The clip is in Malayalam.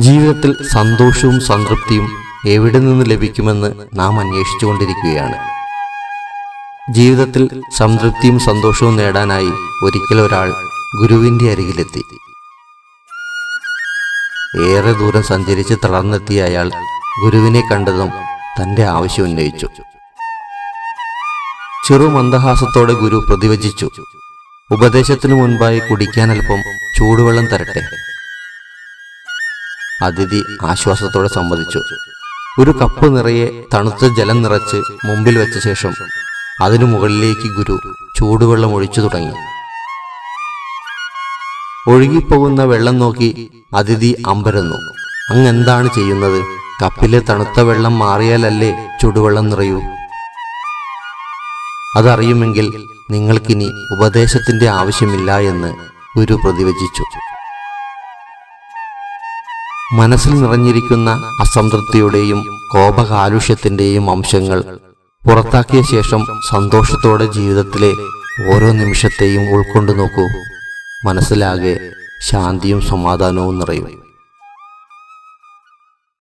ജീവിതത്തിൽ സന്തോഷവും സംതൃപ്തിയും എവിടെ നിന്ന് ലഭിക്കുമെന്ന് നാം അന്വേഷിച്ചുകൊണ്ടിരിക്കുകയാണ്. ജീവിതത്തിൽ സംതൃപ്തിയും സന്തോഷവും നേടാനായി ഒരിക്കൽ ഒരാൾ ഗുരുവിന്റെ അരികിലെത്തി. ഏറെ ദൂരം സഞ്ചരിച്ച് തളർന്നെത്തിയ അയാൾ ഗുരുവിനെ കണ്ടതും തന്റെ ആവശ്യം ഉന്നയിച്ചു. ചെറു മന്ദഹാസത്തോടെ ഗുരു പ്രതിവചിച്ചു ഉപദേശത്തിനു മുൻപായി കുടിക്കാൻ അല്പം ചൂടുവെള്ളം തരട്ടെ. അതിഥി ആശ്വാസത്തോടെ സമ്മതിച്ചു ഒരു കപ്പ് നിറയെ തണുത്ത ജലം നിറച്ച് മുമ്പിൽ വെച്ച ശേഷം അതിനു മുകളിലേക്ക് ഗുരു ചൂടുവെള്ളം ഒഴിച്ചു തുടങ്ങി. ഒഴുകിപ്പോകുന്ന വെള്ളം നോക്കി അതിഥി അമ്പരന്നു. അങ്ങെന്താണ് ചെയ്യുന്നത്? കപ്പിലെ തണുത്ത വെള്ളം മാറിയാലല്ലേ ചൂടുവെള്ളം നിറയൂ? അതറിയുമെങ്കിൽ നിങ്ങൾക്കിനി ഉപദേശത്തിന്റെ ആവശ്യമില്ല എന്ന് ഗുരു പ്രതിവചിച്ചു. മനസ്സിൽ നിറഞ്ഞിരിക്കുന്ന അസംതൃപ്തിയുടെയും കോപകാലുഷ്യത്തിന്റെയും അംശങ്ങൾ പുറത്താക്കിയ ശേഷം സന്തോഷത്തോടെ ജീവിതത്തിലെ ഓരോ നിമിഷത്തെയും ഉൾക്കൊണ്ടു നോക്കൂ. മനസ്സിലാകെ ശാന്തിയും സമാധാനവും നിറയും.